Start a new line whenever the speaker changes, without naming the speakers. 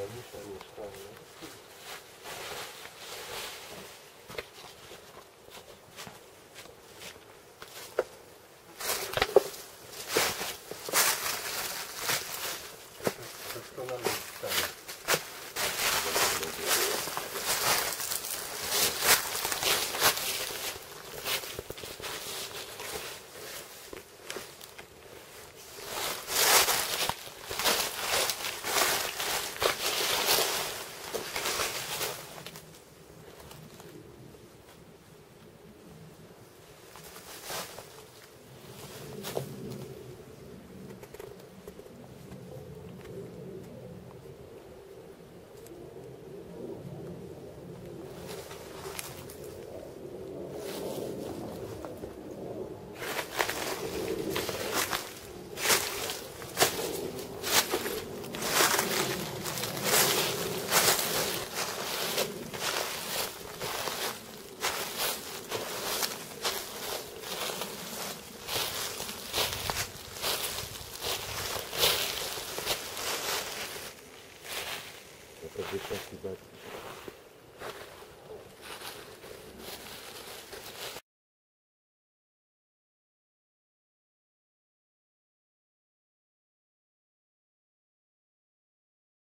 конечно, не странно. C'est qui